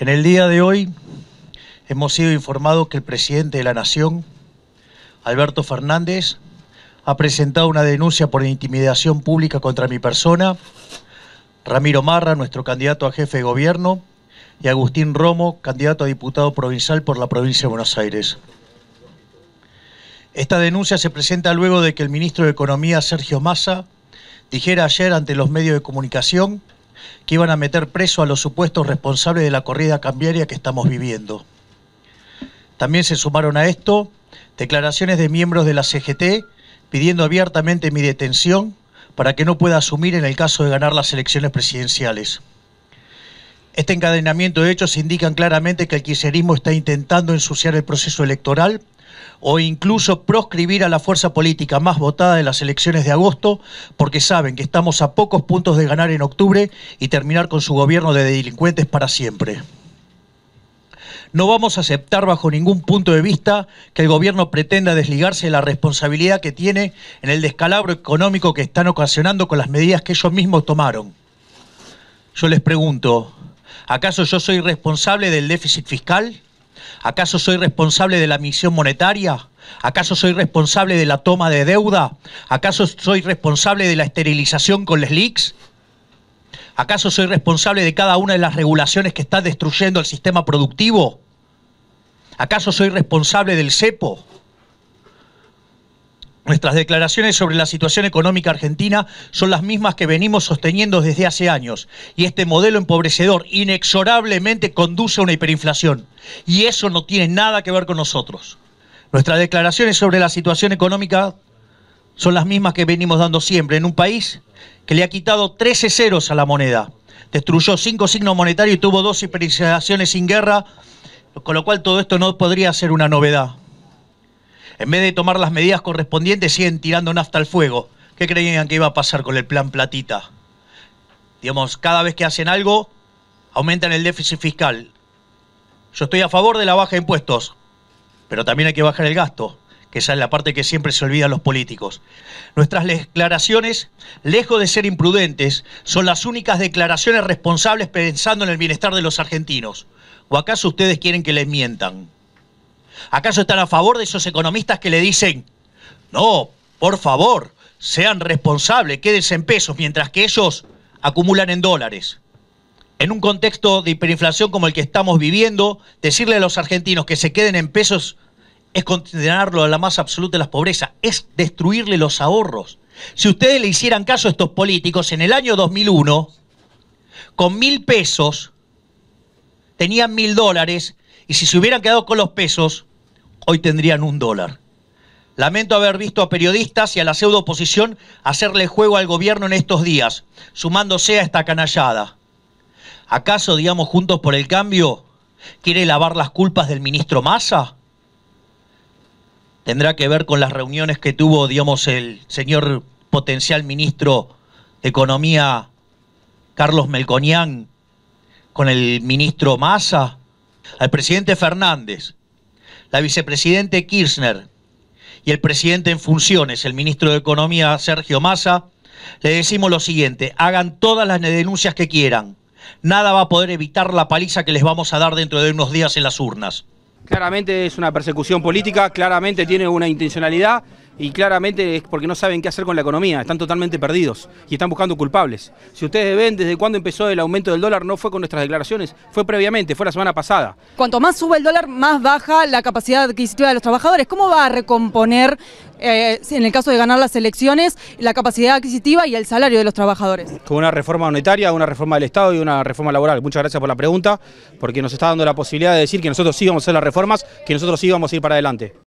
En el día de hoy hemos sido informados que el presidente de la Nación, Alberto Fernández, ha presentado una denuncia por intimidación pública contra mi persona, Ramiro Marra, nuestro candidato a jefe de gobierno, y Agustín Romo, candidato a diputado provincial por la provincia de Buenos Aires. Esta denuncia se presenta luego de que el ministro de Economía, Sergio Massa, dijera ayer ante los medios de comunicación que iban a meter preso a los supuestos responsables de la corrida cambiaria que estamos viviendo. También se sumaron a esto declaraciones de miembros de la CGT pidiendo abiertamente mi detención para que no pueda asumir en el caso de ganar las elecciones presidenciales. Este encadenamiento de hechos indican claramente que el kirchnerismo está intentando ensuciar el proceso electoral o incluso proscribir a la fuerza política más votada de las elecciones de agosto, porque saben que estamos a pocos puntos de ganar en octubre y terminar con su gobierno de delincuentes para siempre. No vamos a aceptar bajo ningún punto de vista que el gobierno pretenda desligarse de la responsabilidad que tiene en el descalabro económico que están ocasionando con las medidas que ellos mismos tomaron. Yo les pregunto, ¿acaso yo soy responsable del déficit fiscal? ¿Acaso soy responsable de la misión monetaria? ¿Acaso soy responsable de la toma de deuda? ¿Acaso soy responsable de la esterilización con les leaks? ¿Acaso soy responsable de cada una de las regulaciones que están destruyendo el sistema productivo? ¿Acaso soy responsable del cepo? Nuestras declaraciones sobre la situación económica argentina son las mismas que venimos sosteniendo desde hace años y este modelo empobrecedor inexorablemente conduce a una hiperinflación y eso no tiene nada que ver con nosotros. Nuestras declaraciones sobre la situación económica son las mismas que venimos dando siempre en un país que le ha quitado 13 ceros a la moneda, destruyó cinco signos monetarios y tuvo dos hiperinflaciones sin guerra, con lo cual todo esto no podría ser una novedad en vez de tomar las medidas correspondientes, siguen tirando nafta al fuego. ¿Qué creían que iba a pasar con el plan Platita? Digamos, cada vez que hacen algo, aumentan el déficit fiscal. Yo estoy a favor de la baja de impuestos, pero también hay que bajar el gasto, que esa es la parte que siempre se olvidan los políticos. Nuestras declaraciones, lejos de ser imprudentes, son las únicas declaraciones responsables pensando en el bienestar de los argentinos. ¿O acaso ustedes quieren que les mientan? ¿Acaso están a favor de esos economistas que le dicen, no, por favor, sean responsables, quédense en pesos, mientras que ellos acumulan en dólares? En un contexto de hiperinflación como el que estamos viviendo, decirle a los argentinos que se queden en pesos es condenarlo a la más absoluta de las pobrezas, es destruirle los ahorros. Si ustedes le hicieran caso a estos políticos, en el año 2001, con mil pesos, tenían mil dólares, y si se hubieran quedado con los pesos, hoy tendrían un dólar. Lamento haber visto a periodistas y a la pseudo oposición hacerle juego al gobierno en estos días, sumándose a esta canallada. ¿Acaso, digamos, Juntos por el Cambio quiere lavar las culpas del ministro Massa? ¿Tendrá que ver con las reuniones que tuvo, digamos, el señor potencial ministro de Economía, Carlos Melconian, con el ministro Massa? Al presidente Fernández, la vicepresidente Kirchner y el presidente en funciones, el ministro de Economía Sergio Massa, le decimos lo siguiente, hagan todas las denuncias que quieran. Nada va a poder evitar la paliza que les vamos a dar dentro de unos días en las urnas. Claramente es una persecución política, claramente tiene una intencionalidad y claramente es porque no saben qué hacer con la economía, están totalmente perdidos y están buscando culpables. Si ustedes ven desde cuándo empezó el aumento del dólar, no fue con nuestras declaraciones, fue previamente, fue la semana pasada. Cuanto más sube el dólar, más baja la capacidad adquisitiva de los trabajadores. ¿Cómo va a recomponer, eh, en el caso de ganar las elecciones, la capacidad adquisitiva y el salario de los trabajadores? Con una reforma monetaria, una reforma del Estado y una reforma laboral. Muchas gracias por la pregunta, porque nos está dando la posibilidad de decir que nosotros sí vamos a hacer las reformas, que nosotros sí vamos a ir para adelante.